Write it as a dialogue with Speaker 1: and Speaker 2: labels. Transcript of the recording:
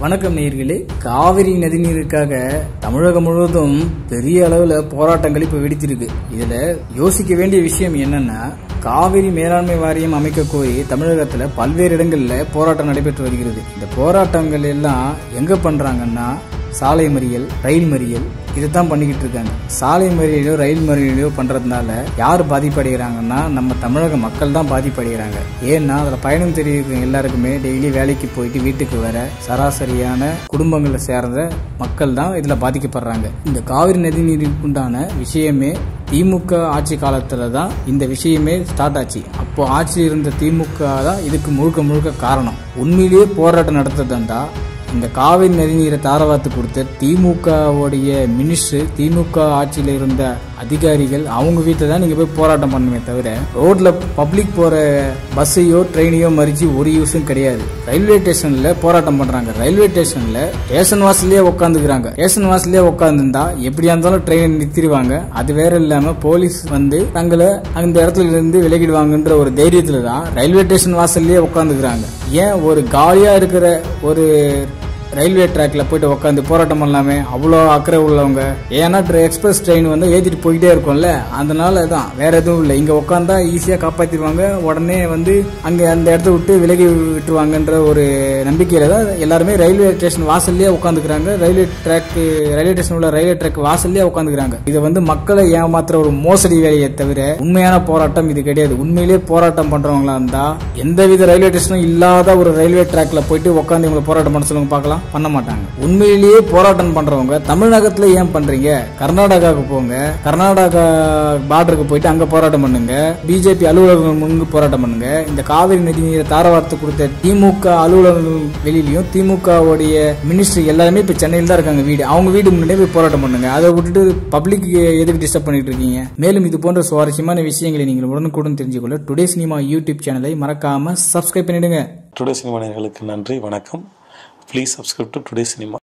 Speaker 1: வணக்கம் நேர்களே காவிரி நதிநீருக்காக தமிழகம் முழுவதும் பெரிய அளவுல போராட்டங்கள் இப்ப வெடித்திருக்கு. இதுல யோசிக்க வேண்டிய விஷயம் என்னன்னா காவிரி மேலாண்மை வாரியம் அமைக்க கோரி தமிழகத்துல பல்வேறு இடங்கள்ல போராட்டம் நடைபெற்று வருகிறது. இந்த போராட்டங்கள் எல்லாம் எங்க பண்றாங்கன்னா சாலை மறியல் ரயில் மறியல் இதுதான் பண்ணிக்கிட்டு இருக்காங்க. சாலை மறியலையோ ரயில் மறியலையோ பண்ணுறதுனால யார் பாதிப்படைகிறாங்கன்னா நம்ம தமிழக மக்கள் தான் பாதிப்படைகிறாங்க. ஏன்னா அதில் பயணம் தெரிவிக்கிற எல்லாருக்குமே டெய்லி வேலைக்கு போயிட்டு வீட்டுக்கு வர சராசரியான குடும்பங்களை சேர்ந்த மக்கள் தான் இதில் பாதிக்கப்படுறாங்க. இந்த காவிரி நதி நீருக்குண்டான விஷயமே திமுக ஆட்சி காலத்தில் தான் இந்த விஷயமே ஸ்டார்ட் ஆச்சு. அப்போ ஆட்சி இருந்த திமுக தான் இதுக்கு முழுக்க முழுக்க காரணம். உண்மையிலேயே போராட்டம் நடத்துறதுண்டா இந்த காவிரி நதிநீரை தாரவாத்து கொடுத்த திமுகவுடைய மினிஸ்டர் திமுக ஆட்சியில் இருந்த அதிகாரிகள் அவங்க வீட்டில் தான் நீங்கள் போய் போராட்டம் பண்ணுமே தவிர ரோட்டில் பப்ளிக் போகிற பஸ்ஸையோ ட்ரெயினையோ மறிச்சு ஒரு யூஸும் கிடையாது. ரயில்வே ஸ்டேஷனில் போராட்டம் பண்ணுறாங்க ரயில்வே ஸ்டேஷனில் ஸ்டேஷன் வாசல்லே உட்காந்துக்கிறாங்க ஸ்டேஷன் வாசல்லே உட்காந்துருந்தா எப்படியா இருந்தாலும் ட்ரெயினை நிறுத்திடுவாங்க அது வேற இல்லாமல் போலீஸ் வந்து தங்களை அந்த இடத்துல இருந்து விலகிடுவாங்கன்ற ஒரு தைரியத்தில் தான் ரயில்வே ஸ்டேஷன் வாசல்லே உட்காந்துக்கிறாங்க ஏன்? ஒரு காலியாக இருக்கிற ஒரு ரயில்வே ட்ராக்ல போயிட்டு உட்காந்து போராட்டம் பண்ணலாமே. அவ்வளோ அக்கறை உள்ளவங்க. ஏன்னா எக்ஸ்பிரஸ் ட்ரெயின் வந்து ஏற்றிட்டு போயிட்டே இருக்கும்ல. அதனால தான் வேற எதுவும் இல்லை. இங்கே உட்காந்தா ஈஸியாக காப்பாற்றிடுவாங்க உடனே வந்து அங்கே அந்த இடத்த விட்டு விலகி விட்டுருவாங்கன்ற ஒரு நம்பிக்கையில தான் எல்லாருமே ரயில்வே ஸ்டேஷன் வாசல்லே உட்காந்துக்கிறாங்க ரயில்வே ட்ராக் ரயில்வே ஸ்டேஷன் உள்ள ரயில்வே ட்ராக் வாசல்லே உட்காந்துக்கிறாங்க இதை வந்து மக்களை ஏமாத்துற ஒரு மோசடி வேலையை தவிர உண்மையான போராட்டம் இது கிடையாது. உண்மையிலேயே போராட்டம் பண்றவங்களா இருந்தா எந்தவித ரயில்வே ஸ்டேஷனும் இல்லாத ஒரு ரயில்வே ட்ராக்ல போயிட்டு உட்காந்து இவங்களை போராட்டம் பண்ண சொல்லுங்க பார்க்கலாம். பண்ண மாட்டாங்க. உண்மையிலேயே போராட்டம் பண்றவங்க தமிழகத்துல ஏன் பண்றீங்க? கர்நாடகாவுக்கு போங்க. கர்நாடகா பார்டருக்கு போயிட்டு அங்க போராட்டம் பண்ணுங்க. பிஜேபி அலுவலகம் முன்பு போராட்டம் பண்ணுங்க. இந்த காவிரி நதி நீரை தாரவார்த்து கொடுத்த திமுக அலுவலகம் வெளியிலயும் திமுகவுடைய மினிஸ்டர் எல்லாருமே இப்ப சென்னையில் தான் இருக்காங்க வீடு. அவங்க வீடு முன்னாடியே போய் போராட்டம் பண்ணுங்க. அதை விட்டுட்டு பப்ளிக் எதுக்கு டிஸ்டர்ப் பண்ணிட்டு இருக்கீங்க? மேலும் இது போன்ற சுவாரஸ்யமான விஷயங்களை நீங்கள் உடனுக்குடன் தெரிஞ்சுக்கொள்ள டுடே சினிமா யூடியூப் சேனலை மறக்காம சப்ஸ்கிரைப் பண்ணிடுங்க.
Speaker 2: டுடே சினிமா நேர்களுக்கு நன்றி. வணக்கம். Please subscribe to today cinema